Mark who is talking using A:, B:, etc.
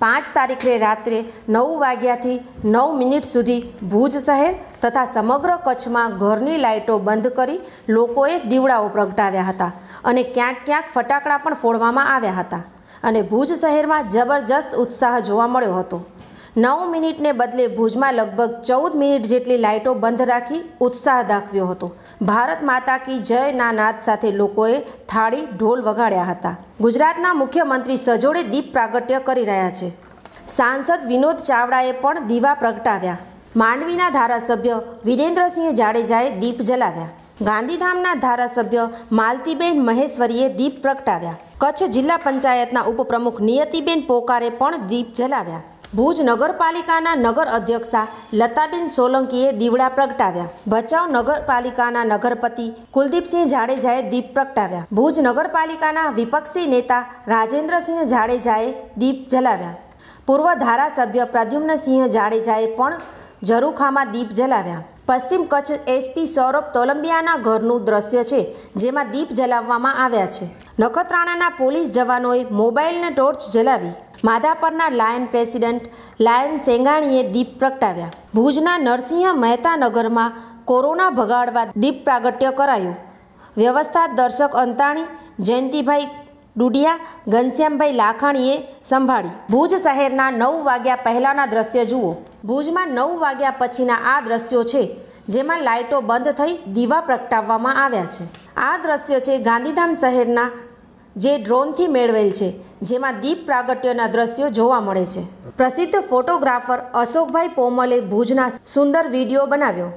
A: પાંચ તારીખે રાત્રે નવ વાગ્યાથી નવ મિનિટ સુધી ભુજ શહેર તથા સમગ્ર કચ્છમાં ઘરની લાઇટો બંધ કરી લોકોએ દીવડાઓ પ્રગટાવ્યા હતા અને ક્યાંક ક્યાંક ફટાકડા પણ ફોડવામાં આવ્યા હતા. અને ભુજ શહેરમાં જબરજસ્ત ઉત્સાહ જોવા મળ્યો હતો. નવ મિનિટને બદલે ભુજમાં લગભગ ચૌદ મિનિટ જેટલી લાઇટો બંધ રાખી ઉત્સાહ દાખવ્યો હતો. ભારત માતા કી જયના નાદ સાથે લોકોએ થાળી, ઢોલ વગાડ્યા હતા. ગુજરાતના મુખ્યમંત્રી સજોડે દીપ પ્રાગટ્ય કરી રહ્યા છે. સાંસદ વિનોદ ચાવડાએ પણ દીવા પ્રગટાવ્યા. માંડવીના ધારાસભ્ય વિરેન્દ્રસિંહ જાડેજાએ દીપ જલાવ્યા. ગાંધીધામના ધારાસભ્ય માલતીબેન મહેશ્વરીએ દીપ પ્રગટાવ્યા. કચ્છ જિલ્લા પંચાયતના ઉપપ્રમુખ નિયતિબેન પોકારે પણ દીપ જલાવ્યા. ભુજ નગરપાલિકાના નગર અધ્યક્ષા લતાબેન સોલંકીએ દીવડા પ્રગટાવ્યા. ભચાઉ નગરપાલિકાના નગરપતિ કુલદીપસિંહ જાડેજાએ દીપ પ્રગટાવ્યા. ભુજ નગરપાલિકાના વિપક્ષી નેતા રાજેન્દ્રસિંહ જાડેજાએ દીપ જલાવ્યા. પૂર્વ ધારાસભ્ય પ્રદ્યુમ્નસિંહ જાડેજાએ પણ ઝરૂખામાં દીપ જલાવ્યા. પશ્ચિમ કચ્છ એસપી સૌરભ તોલંબિયાના ઘરનું દ્રશ્ય છે, જેમાં દીપ જલાવવામાં આવ્યા છે. નખત્રાણાના પોલીસ જવાનોએ મોબાઈલને ટોર્ચ જલાવી માધાપરના લાયન પ્રેસિડેન્ટ લાયન સેંગાણીએ દીપ પ્રગટાવ્યા. ભુજના નરસિંહ મહેતા નગરમાં કોરોના ભગાડવા દીપ પ્રાગટ્ય કરાયું. વ્યવસ્થા દર્શક અંતાણી, જયંતિભાઈ ડુડિયા, ઘનશ્યામભાઈ લાખાણીએ સંભાળી. ભુજ શહેરના નવ વાગ્યા પહેલાંના દ્રશ્ય જુઓ. ભુજમાં નવ વાગ્યા પછીના આ દ્રશ્યો છે, જેમાં લાઇટો બંધ થઈ દીવા પ્રગટાવવામાં આવ્યા છે. આ દ્રશ્ય છે ગાંધીધામ શહેરના જે ડ્રોનથી મેળવેલ છે, જેમાં દીપ પ્રાગટ્યના દ્રશ્યો જોવા મળે છે. પ્રસિદ્ધ ફોટોગ્રાફર અશોકભાઈ પોમલે ભુજના સુંદર વીડિયો બનાવ્યો.